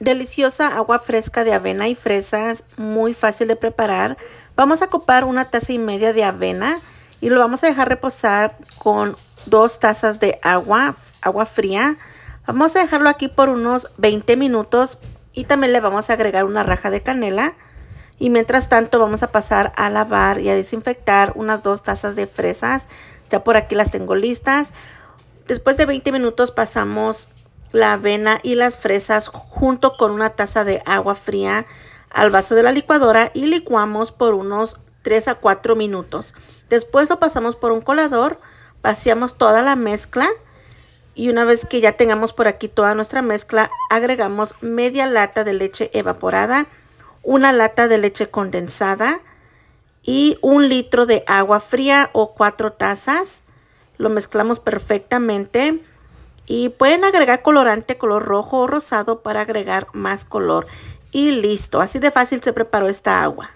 Deliciosa agua fresca de avena y fresas, muy fácil de preparar. Vamos a ocupar una taza y media de avena y lo vamos a dejar reposar con dos tazas de agua, agua fría. Vamos a dejarlo aquí por unos 20 minutos y también le vamos a agregar una raja de canela. Y mientras tanto vamos a pasar a lavar y a desinfectar unas dos tazas de fresas. Ya por aquí las tengo listas. Después de 20 minutos pasamos la avena y las fresas junto con una taza de agua fría al vaso de la licuadora y licuamos por unos 3 a 4 minutos. Después lo pasamos por un colador, vaciamos toda la mezcla y una vez que ya tengamos por aquí toda nuestra mezcla, agregamos media lata de leche evaporada, una lata de leche condensada y un litro de agua fría o cuatro tazas. Lo mezclamos perfectamente y pueden agregar colorante color rojo o rosado para agregar más color. Y listo, así de fácil se preparó esta agua.